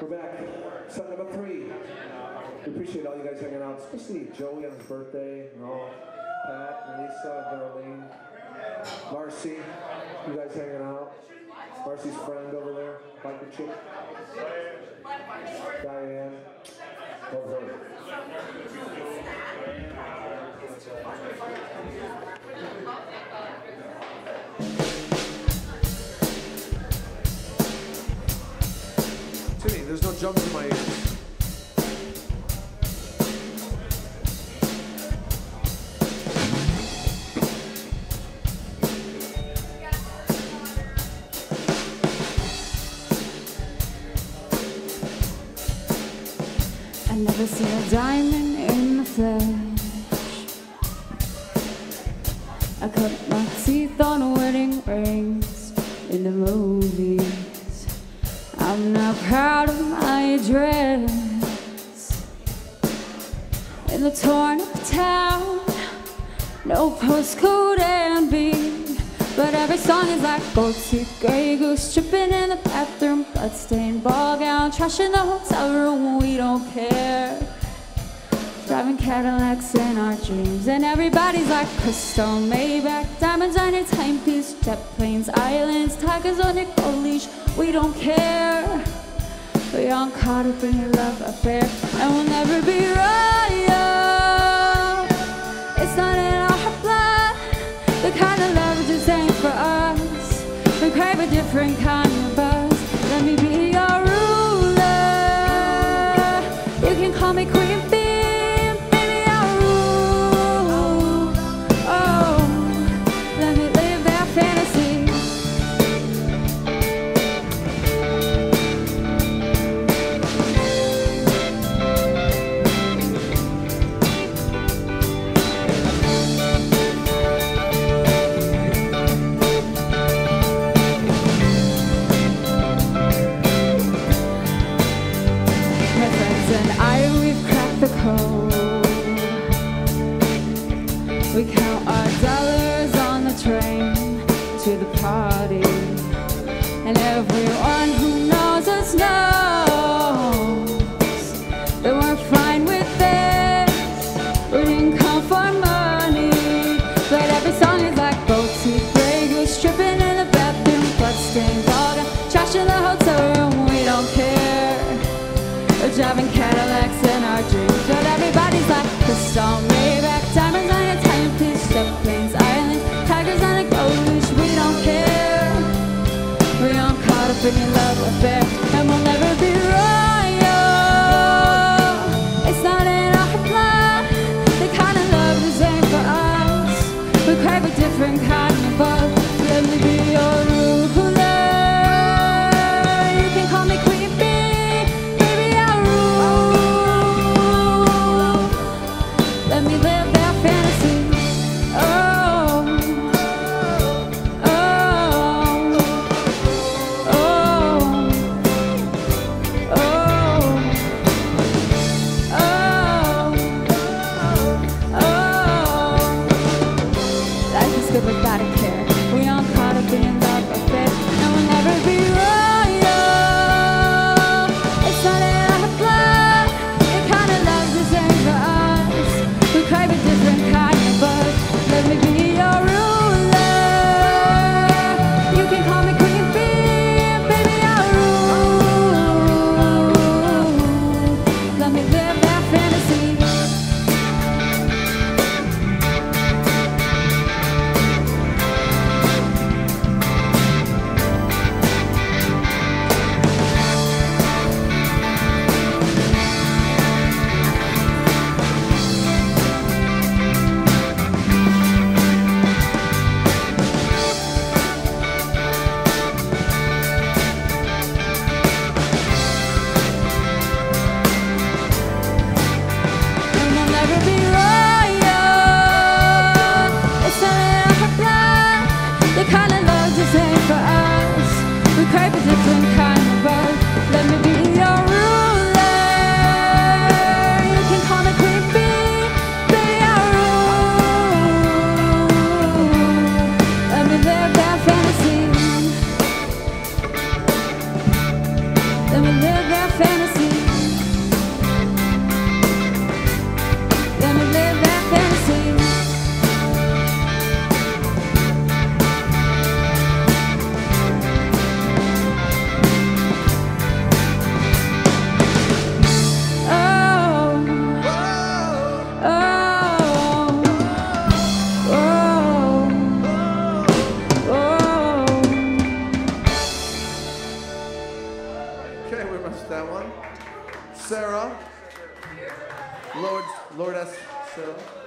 We're back. Song number three. We appreciate all you guys hanging out, especially Joey on his birthday, and all Pat, Melissa, Darlene, Marcy. You guys hanging out. Marcy's friend over there, biker chick. Diane. Love. There's in my ears. I never seen a diamond in the flesh. I cut my teeth on wedding rings in the movies. I'm not proud of my dress. In the torn up town, no postcode and beat. But every song is like gold teeth, gray goose, tripping in the bathroom, bloodstained ball gown, trash in the hotel room. We don't care. Driving Cadillacs in our dreams, and everybody's like crystal, Maybach, diamonds on your timepiece, jet planes, islands, tigers on your gold leash. We don't care. We aren't caught up in your love affair, and we'll never be royal. It's not in our blood. The kind of love just ain't for us. We crave a different kind of buzz. Let me be your ruler. You can call me We count our dollars on the train to the party. And everyone who knows us knows that we're fine with this. We didn't come for money. But every song is like boat teeth, gray goose, tripping in the bathroom, bloodstained dog, trash in the hotel room. We don't care. We're driving Cadillacs Sarah. Lord, Lord S. Sarah.